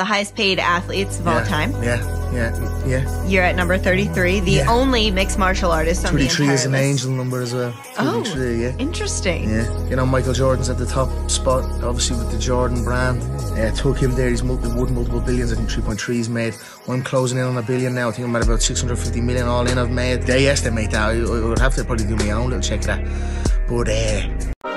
the highest paid athletes of all time. Yeah, yeah, yeah. You're at number 33, the Yeah. only mixed martial artist on the is an angel number as well. Oh, yeah. interesting. Yeah, you know Michael Jordan's at the top spot, obviously with the Jordan brand. Uh, yeah, took him there. He's multiple, worth multiple billions. I think 3.3 is made. I'm closing in on a billion now. I think I'm at about 650 million all in. I've made. They estimate that. I, I would have to probably do my own little check that. But uh,